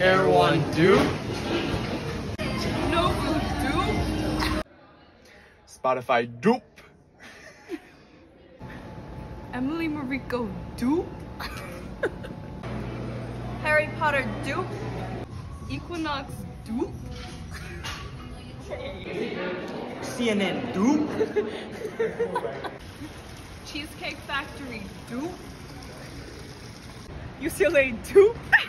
Erewhon dupe. No do? Spotify dupe. Emily Mariko dupe. Harry Potter dupe. Equinox dupe. CNN dupe. Cheesecake Factory dupe. UCLA dupe.